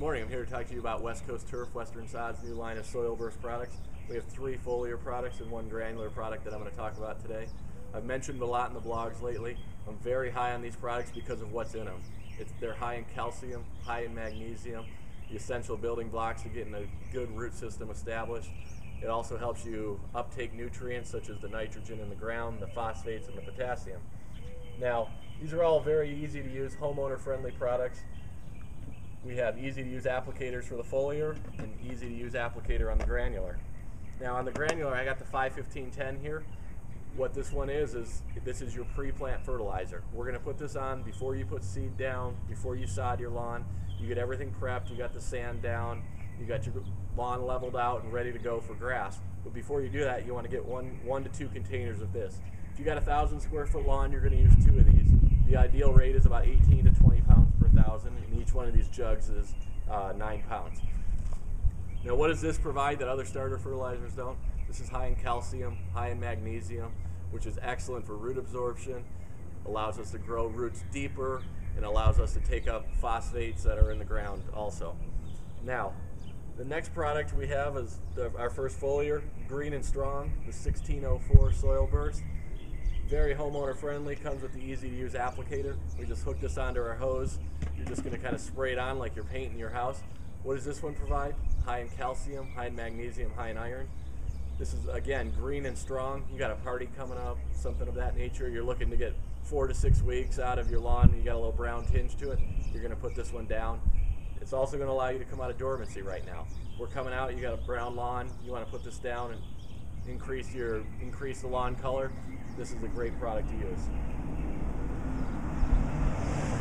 morning. I'm here to talk to you about West Coast Turf, Western Sod's new line of soil burst products. We have three foliar products and one granular product that I'm going to talk about today. I've mentioned a lot in the blogs lately. I'm very high on these products because of what's in them. It's, they're high in calcium, high in magnesium, the essential building blocks to getting a good root system established. It also helps you uptake nutrients such as the nitrogen in the ground, the phosphates, and the potassium. Now, these are all very easy to use, homeowner friendly products. We have easy to use applicators for the foliar and easy to use applicator on the granular. Now on the granular I got the 51510 here. What this one is, is this is your pre-plant fertilizer. We're gonna put this on before you put seed down, before you sod your lawn. You get everything prepped, you got the sand down, you got your lawn leveled out and ready to go for grass. But before you do that, you wanna get one, one to two containers of this. If you got a thousand square foot lawn, you're gonna use two of these. The ideal rate is about 18 to 20 pounds thousand, and each one of these jugs is uh, nine pounds. Now, what does this provide that other starter fertilizers don't? This is high in calcium, high in magnesium, which is excellent for root absorption, allows us to grow roots deeper, and allows us to take up phosphates that are in the ground also. Now, the next product we have is the, our first foliar, Green and Strong, the 1604 Soil Burst very homeowner friendly, comes with the easy to use applicator. We just hook this onto our hose. You're just gonna kind of spray it on like you're painting your house. What does this one provide? High in calcium, high in magnesium, high in iron. This is again green and strong. You got a party coming up, something of that nature. You're looking to get four to six weeks out of your lawn. You got a little brown tinge to it. You're gonna put this one down. It's also gonna allow you to come out of dormancy right now. We're coming out, you got a brown lawn, you wanna put this down and increase your increase the lawn color, this is a great product to use.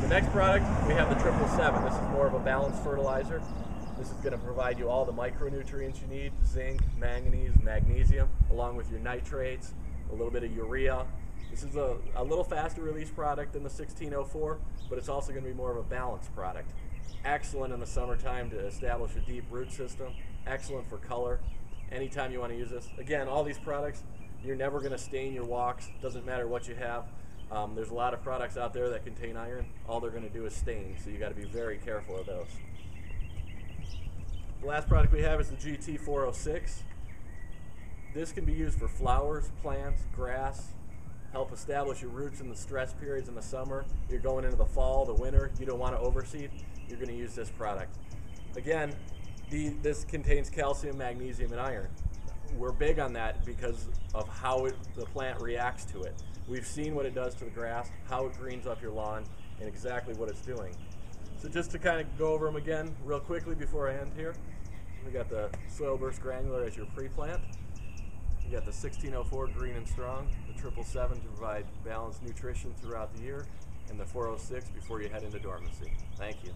The next product, we have the Triple Seven. This is more of a balanced fertilizer. This is going to provide you all the micronutrients you need, zinc, manganese, magnesium, along with your nitrates, a little bit of urea. This is a, a little faster release product than the 1604, but it's also going to be more of a balanced product. Excellent in the summertime to establish a deep root system, excellent for color, anytime you want to use this. Again, all these products, you're never going to stain your walks. Doesn't matter what you have. Um, there's a lot of products out there that contain iron. All they're going to do is stain, so you got to be very careful of those. The last product we have is the GT406. This can be used for flowers, plants, grass, help establish your roots in the stress periods in the summer. You're going into the fall, the winter, you don't want to overseed, you're going to use this product. Again, the, this contains calcium, magnesium, and iron. We're big on that because of how it, the plant reacts to it. We've seen what it does to the grass, how it greens up your lawn, and exactly what it's doing. So just to kind of go over them again real quickly before I end here, we got the Soil Burst Granular as your pre-plant. You got the 1604 Green and Strong, the 777 to provide balanced nutrition throughout the year, and the 406 before you head into dormancy. Thank you.